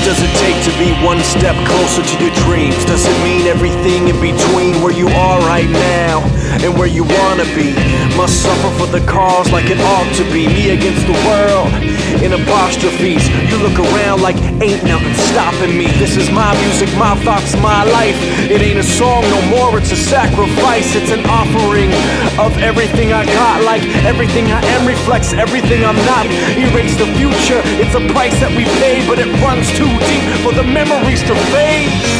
What does it take to be one step closer to your dreams? Does it mean everything in between where you are right now and where you wanna be? Must suffer for the cause like it ought to be. Me against the world in apostrophes. You look around like ain't nothing stopping me. This is my music, my thoughts, my life. It ain't a song no more, it's a sacrifice. It's an offering of everything I got. Like everything I am reflects everything I'm not. Erase the future, it's a price that we pay, but it runs too deep for the memories to fade.